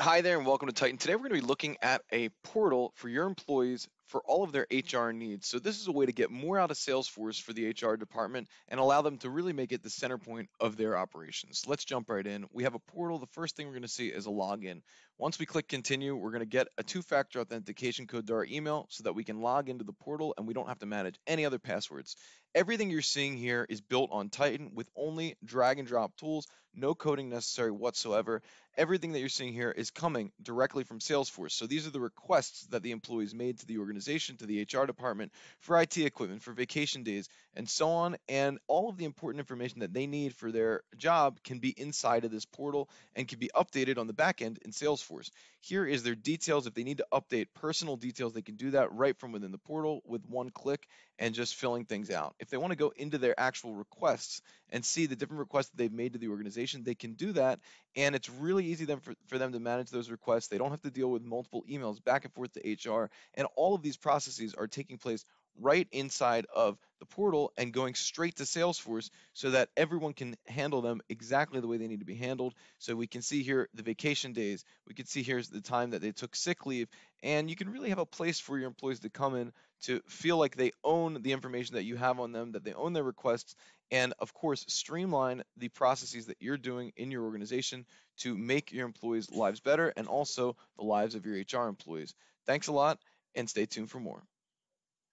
Hi there and welcome to Titan. Today we're going to be looking at a portal for your employees for all of their HR needs. So this is a way to get more out of Salesforce for the HR department and allow them to really make it the center point of their operations. Let's jump right in. We have a portal. The first thing we're going to see is a login. Once we click continue, we're going to get a two-factor authentication code to our email so that we can log into the portal and we don't have to manage any other passwords. Everything you're seeing here is built on Titan with only drag and drop tools, no coding necessary whatsoever. Everything that you're seeing here is coming directly from Salesforce. So these are the requests that the employees made to the organization, to the HR department, for IT equipment, for vacation days, and so on. And all of the important information that they need for their job can be inside of this portal and can be updated on the back end in Salesforce. Here is their details. If they need to update personal details, they can do that right from within the portal with one click and just filling things out. If they want to go into their actual requests and see the different requests that they've made to the organization, they can do that. And it's really easy them for, for them to manage those requests. They don't have to deal with multiple emails back and forth to HR. And all of these processes are taking place right inside of the portal and going straight to Salesforce so that everyone can handle them exactly the way they need to be handled. So we can see here the vacation days. We can see here's the time that they took sick leave. And you can really have a place for your employees to come in to feel like they own the information that you have on them, that they own their requests, and of course, streamline the processes that you're doing in your organization to make your employees' lives better and also the lives of your HR employees. Thanks a lot and stay tuned for more.